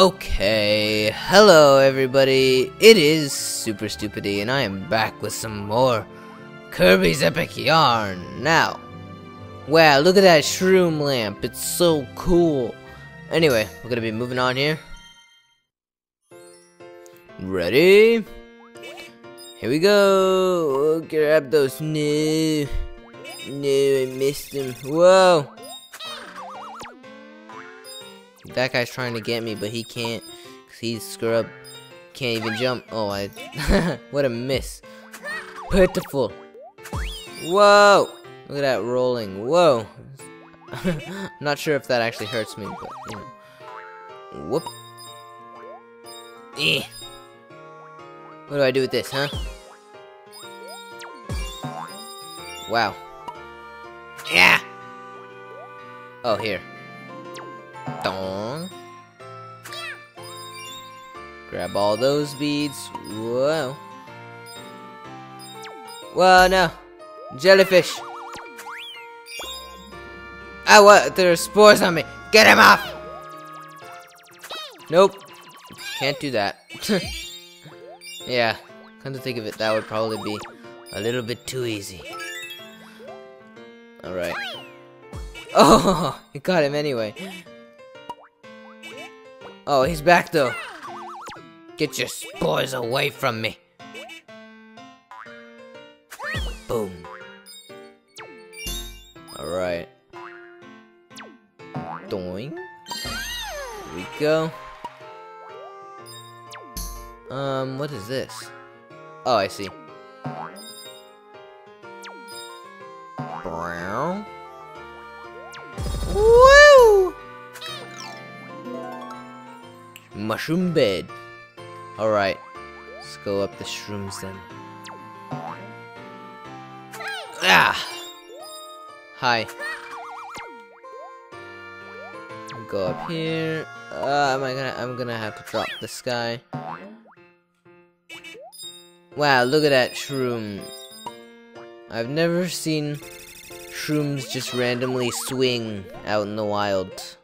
Okay, hello everybody. It is Super Stupidy, and I am back with some more Kirby's Epic Yarn. Now, wow, look at that shroom lamp. It's so cool. Anyway, we're gonna be moving on here. Ready? Here we go. Grab those. No, no, I missed them. Whoa. That guy's trying to get me, but he can't. Cause he's scrub. Can't even jump. Oh, I. what a miss. Pitiful. Whoa! Look at that rolling. Whoa. I'm not sure if that actually hurts me, but you know. Whoop. Eh. What do I do with this, huh? Wow. Yeah. Oh, here. Dong. Grab all those beads. Whoa. Whoa, no. Jellyfish. Ah, what? There are spores on me. Get him off! Nope. Can't do that. yeah. Come to think of it, that would probably be a little bit too easy. Alright. Oh, it got him anyway. Oh, he's back though. Get your spores away from me. Boom. Alright. Doing. Here we go. Um, what is this? Oh, I see. Brown. Mushroom bed. Alright. Let's go up the shrooms then. Ah! Hi. Go up here. Uh, am I gonna? I'm gonna have to drop this guy. Wow, look at that shroom. I've never seen shrooms just randomly swing out in the wild.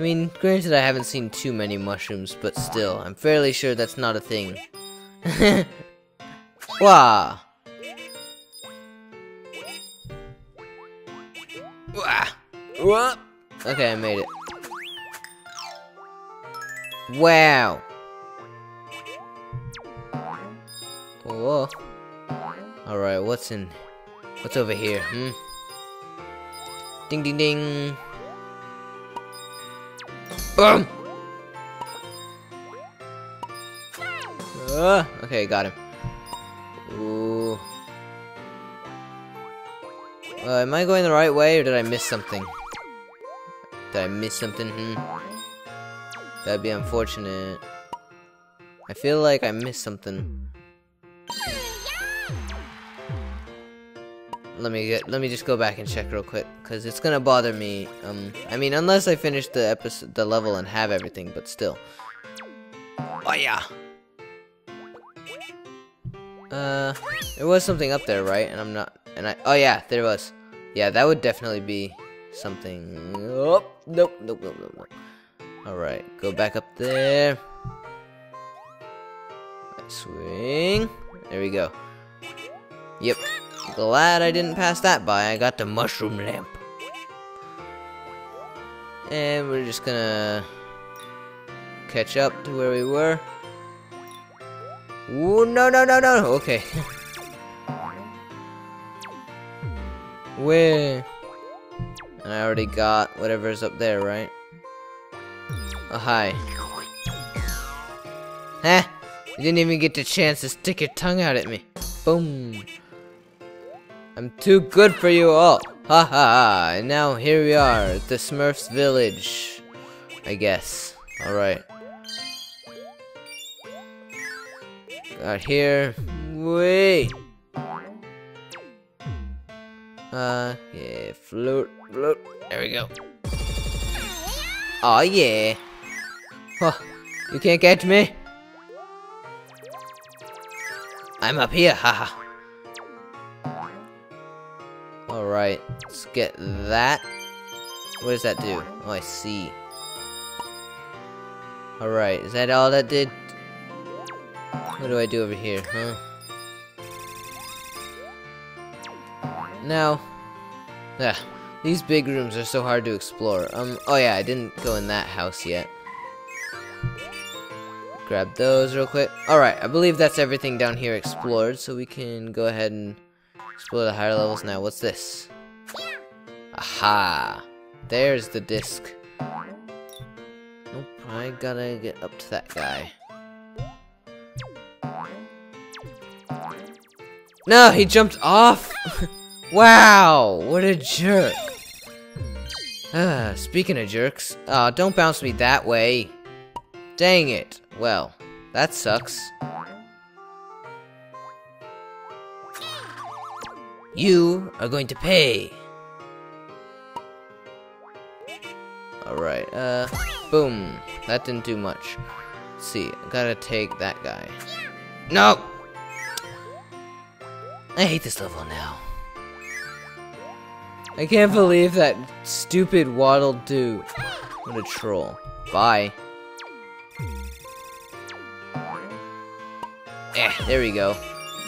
I mean, granted I haven't seen too many mushrooms, but still, I'm fairly sure that's not a thing. Wah! Wah! Wah! Okay, I made it. Wow! Whoa. Alright, what's in... What's over here, hmm? Ding ding ding! Uh, okay, got him. Ooh. Uh, am I going the right way, or did I miss something? Did I miss something? Hmm. That'd be unfortunate. I feel like I missed something. Let me get. Let me just go back and check real quick, cause it's gonna bother me. Um, I mean, unless I finish the episode, the level, and have everything, but still. Oh yeah. Uh, there was something up there, right? And I'm not. And I. Oh yeah, there was. Yeah, that would definitely be something. Oh, nope, nope, nope, nope, nope. All right, go back up there. Swing. There we go. Yep. Glad I didn't pass that by. I got the mushroom lamp. And we're just gonna catch up to where we were. Ooh, no, no, no, no. Okay. Where? And I already got whatever's up there, right? Oh, hi. Huh? You didn't even get the chance to stick your tongue out at me. Boom. I'm too good for you all. Ha ha ha. And now here we are at the Smurfs village. I guess. Alright. Got here. Wait. Uh, yeah, float, float. There we go. Oh yeah. Huh. You can't catch me. I'm up here, haha. Alright, let's get that. What does that do? Oh, I see. Alright, is that all that did? What do I do over here, huh? Now, yeah, these big rooms are so hard to explore. Um, oh yeah, I didn't go in that house yet. Grab those real quick. Alright, I believe that's everything down here explored, so we can go ahead and explore the higher levels now. What's this? Aha! There's the disc. Nope, I gotta get up to that guy. No, he jumped off! wow, what a jerk. Uh, speaking of jerks, uh, don't bounce me that way. Dang it. Well, that sucks. You are going to pay. Alright, uh, boom. That didn't do much. Let's see, I gotta take that guy. No! I hate this level now. I can't believe that stupid Waddle Doo. What a troll. Bye. Eh, there we go.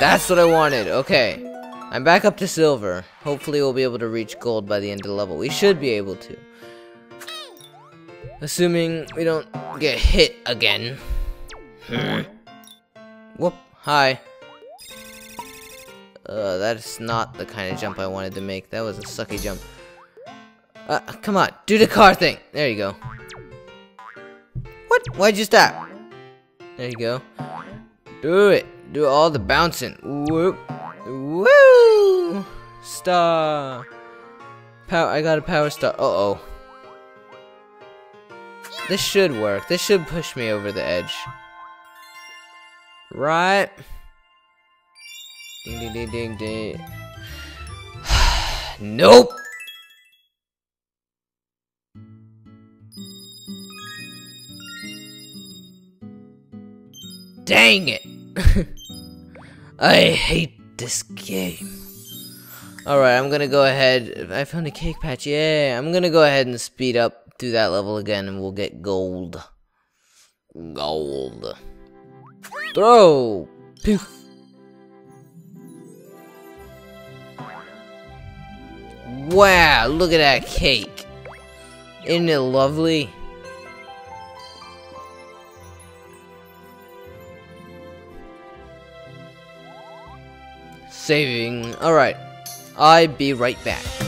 That's what I wanted. Okay. I'm back up to silver. Hopefully we'll be able to reach gold by the end of the level. We should be able to. Assuming we don't get hit again. Hmm. Whoop. Hi. Uh, that's not the kind of jump I wanted to make. That was a sucky jump. Uh, come on. Do the car thing. There you go. What? Why'd you stop? There you go. Do it. Do all the bouncing. Whoop. Woo! Star. Power. I got a power star. Uh oh. This should work. This should push me over the edge. Right? Ding ding ding ding ding. nope! Dang it! I hate this game. Alright, I'm gonna go ahead. I found a cake patch. Yeah, I'm gonna go ahead and speed up through that level again and we'll get gold. Gold. Throw! Poof! Wow, look at that cake. Isn't it lovely? Saving. Alright. I'll be right back.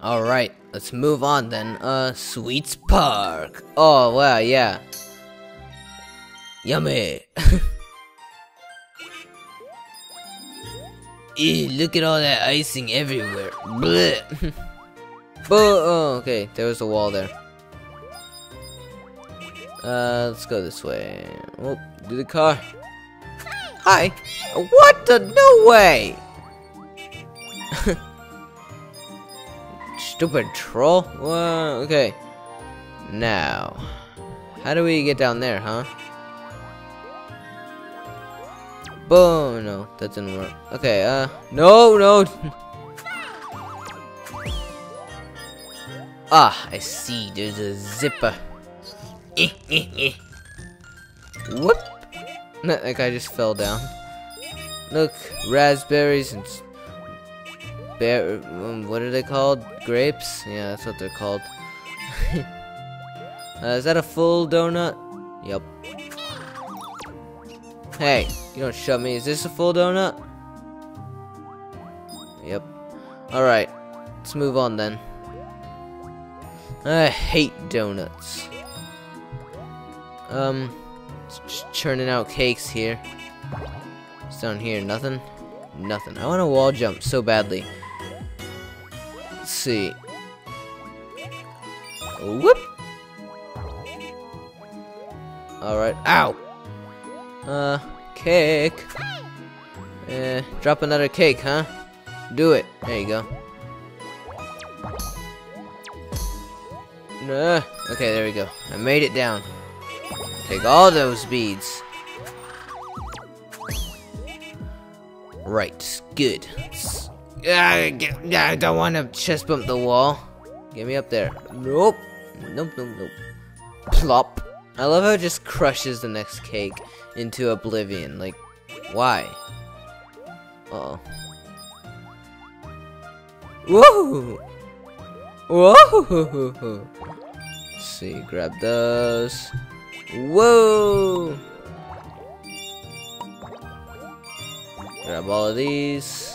Alright, let's move on then. Uh, Sweets Park. Oh, wow, yeah. Yummy. Ew, look at all that icing everywhere. Blech. oh, okay, there was a wall there. Uh, let's go this way. Oh, do the car. Hi. What the? No way. Stupid troll. Whoa, okay. Now, how do we get down there, huh? Boom! No, that didn't work. Okay, uh, no, no! ah, I see, there's a zipper. Eh, eh, eh. Whoop! That guy just fell down. Look, raspberries and bear. Um, what are they called? Grapes? Yeah, that's what they're called. uh, is that a full donut? Yep. Hey, you don't shove me. Is this a full donut? Yep. Alright, let's move on then. I hate donuts. Um, churning out cakes here. It's down here, nothing? Nothing. I want to wall jump so badly. See. Whoop! Alright. Ow! Uh, cake. Eh, drop another cake, huh? Do it. There you go. Nah. Okay, there we go. I made it down. Take all those beads. Right, good. I don't want to chest bump the wall. Get me up there. Nope. Nope, nope, nope. Plop. I love how it just crushes the next cake into oblivion. Like, why? Uh oh. Whoa! Whoa! Let's see, grab those. Whoa! Grab all of these.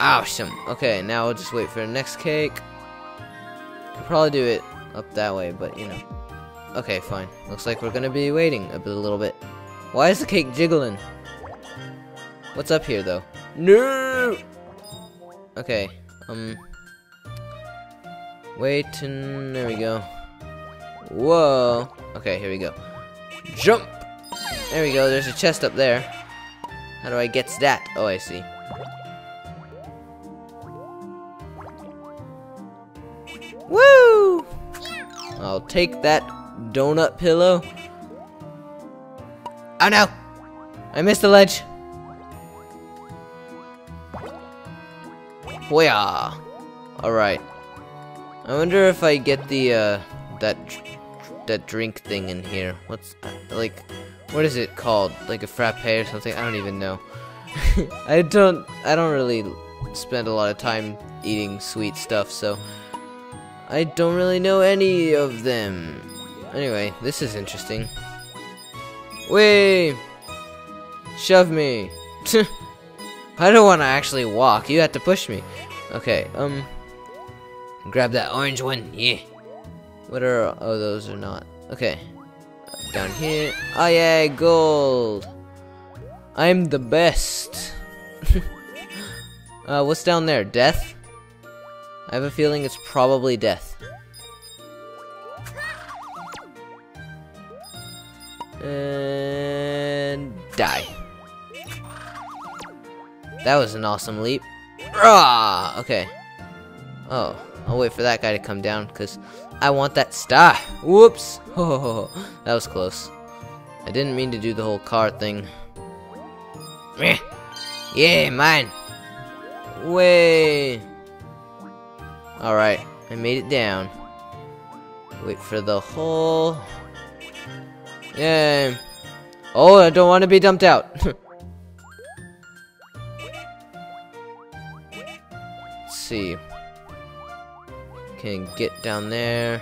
Awesome. Okay, now we'll just wait for the next cake. Could probably do it up that way, but you know. Okay, fine. Looks like we're gonna be waiting a, bit, a little bit. Why is the cake jiggling? What's up here, though? No! Okay, um... Wait, and there we go. Whoa! Okay, here we go. Jump! There we go, there's a chest up there. How do I get that? Oh, I see. I'll take that donut pillow. Oh no! I missed the ledge. Whoa! Alright. I wonder if I get the, uh, that, that drink thing in here. What's, like, what is it called? Like a frappe or something? I don't even know. I don't I don't really spend a lot of time eating sweet stuff, so I don't really know any of them. Anyway, this is interesting. Wait! Shove me! I don't want to actually walk. You have to push me. Okay, um... Grab that orange one. Yeah. What are... Oh, those are not. Okay down here. Oh yeah, gold. I'm the best. uh, what's down there? Death? I have a feeling it's probably death. And die. That was an awesome leap. Ah, okay. Oh, I'll wait for that guy to come down because I want that star. Whoops. Oh, that was close. I didn't mean to do the whole car thing. Yeah, mine. Way. Alright, I made it down. Wait for the hole. Yeah. Oh, I don't want to be dumped out. Let's see. Can get down there.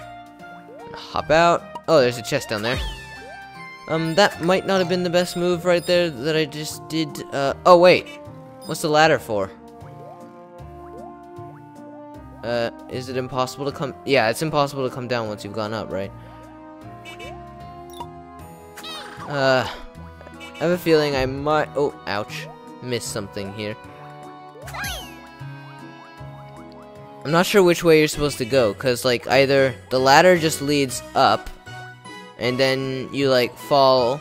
Hop out. Oh, there's a chest down there. Um, that might not have been the best move right there that I just did. Uh, oh wait. What's the ladder for? Is it impossible to come? Yeah, it's impossible to come down once you've gone up, right? Uh, I have a feeling I might. Oh, ouch. Missed something here. I'm not sure which way you're supposed to go, because, like, either the ladder just leads up, and then you, like, fall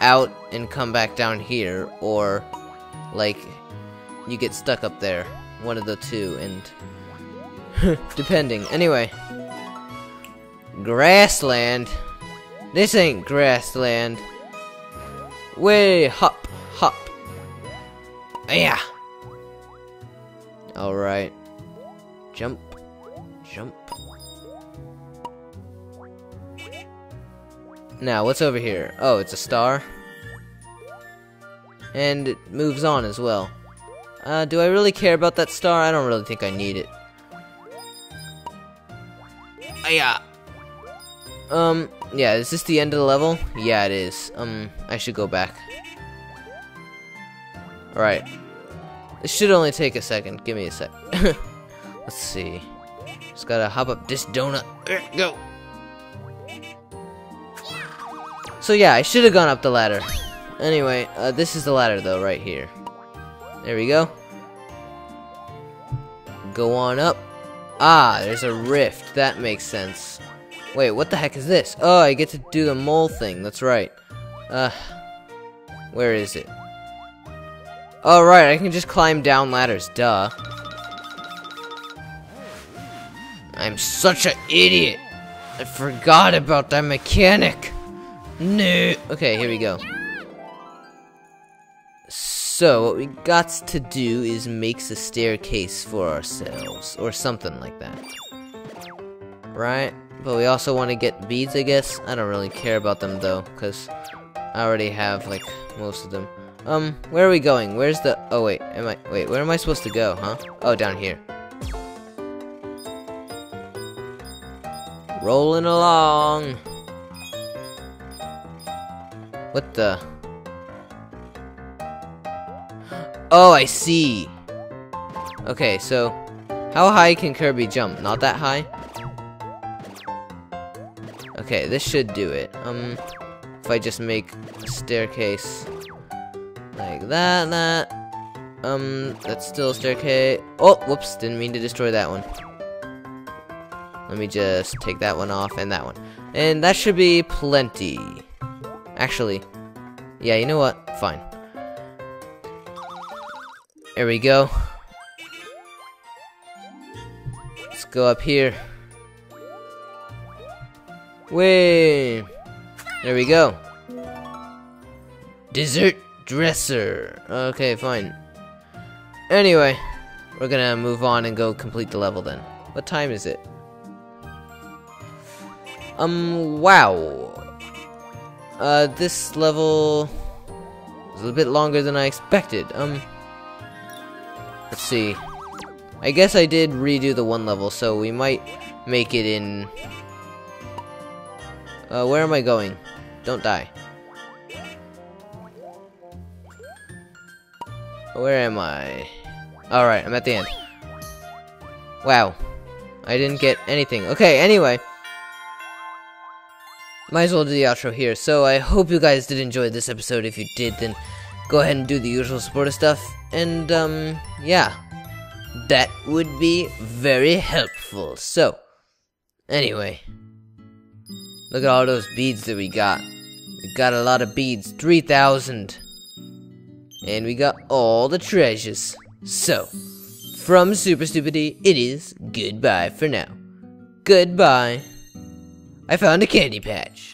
out and come back down here, or, like, you get stuck up there. One of the two, and... depending. Anyway. Grassland. This ain't grassland. Way, hop, hop. Yeah. Alright. Jump, jump. Now, what's over here? Oh, it's a star. And it moves on as well. Uh, do I really care about that star? I don't really think I need it. Yeah. Um, yeah, is this the end of the level? Yeah, it is. Um, I should go back. Alright. This should only take a second. Give me a sec. Let's see. Just gotta hop up this donut. Go! So yeah, I should have gone up the ladder. Anyway, uh, this is the ladder though, right here. There we go. Go on up. Ah, there's a rift. That makes sense. Wait, what the heck is this? Oh, I get to do the mole thing. That's right. Uh, where is it? Oh, right, I can just climb down ladders. Duh. I'm such an idiot. I forgot about that mechanic. No. Okay, here we go. So, what we got to do is make a staircase for ourselves, or something like that. Right? But we also want to get beads, I guess. I don't really care about them, though, because I already have, like, most of them. Um, where are we going? Where's the... Oh, wait. Am I... Wait, where am I supposed to go, huh? Oh, down here. Rolling along. What the... Oh, I see. Okay, so how high can Kirby jump? Not that high? Okay, this should do it. Um, if I just make a staircase like that, that. Um, that's still a staircase. Oh, whoops, didn't mean to destroy that one. Let me just take that one off and that one. And that should be plenty. Actually, yeah, you know what? Fine. There we go. Let's go up here. Way. There we go. Dessert dresser. Okay, fine. Anyway, we're gonna move on and go complete the level then. What time is it? Um, wow. Uh, this level is a bit longer than I expected. Um, Let's see. I guess I did redo the one level, so we might make it in... Uh, where am I going? Don't die. Where am I? Alright, I'm at the end. Wow. I didn't get anything. Okay, anyway. Might as well do the outro here. So I hope you guys did enjoy this episode. If you did, then go ahead and do the usual supporter stuff. And, um, yeah. That would be very helpful. So, anyway. Look at all those beads that we got. We got a lot of beads. 3,000. And we got all the treasures. So, from Super Stupidy, it is goodbye for now. Goodbye. I found a candy patch.